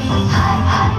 high, high.